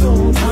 Sometimes